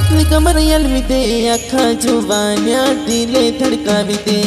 पतली कमर यल भी दे अखा जुबानिया दिले धड़का भी दे